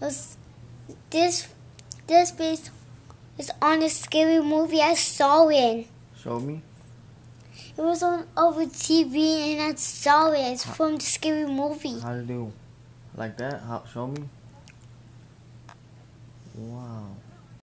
this this face? is on a scary movie I saw it. Show me. It was on over TV and I saw it. It's from the scary movie. How to do? Like that? How, show me. Wow.